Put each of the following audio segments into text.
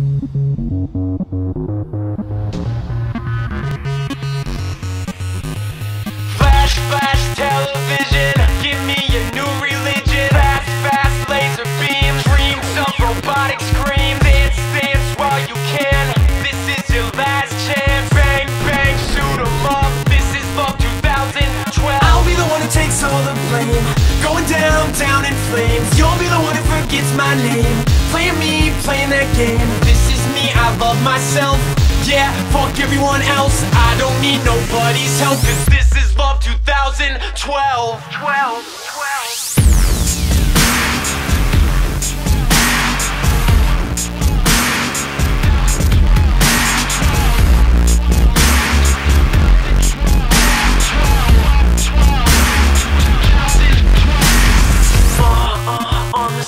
Mm-hmm. Going down, down in flames You'll be the one who forgets my name Playing me, playing that game This is me, I love myself. Yeah, fuck everyone else. I don't need nobody's help. Cause this is love 2012. 12, 12.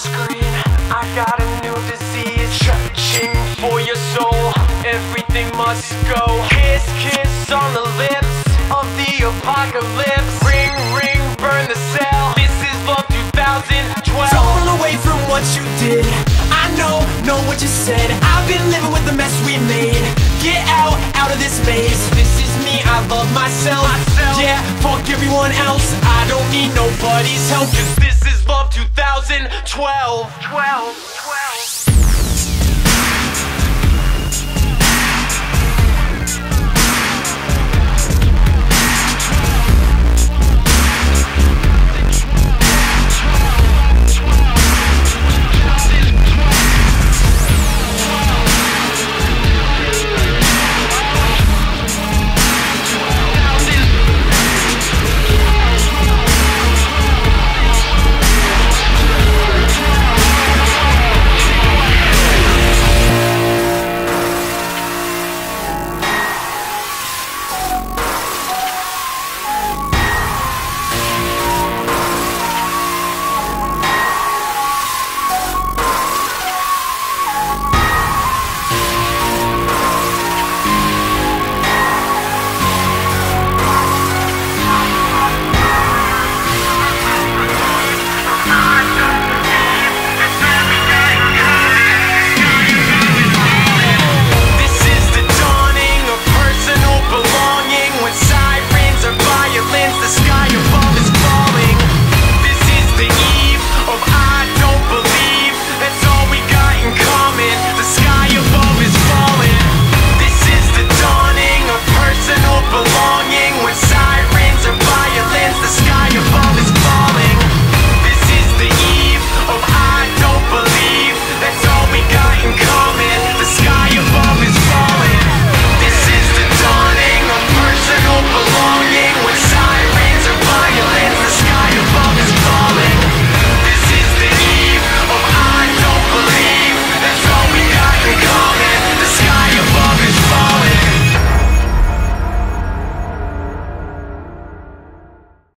Screen. I got a new disease. Searching for your soul. Everything must go. Kiss, kiss on the lips of the apocalypse. Ring, ring, burn the cell. This is love 2012. Don't run away from what you did I know, know what you said I've been living with the mess we made Get out, out of this maze This is me, I love myself. Yeah, fuck everyone else. I don't need nobody's help. Cause this is love 2012. 12, 12.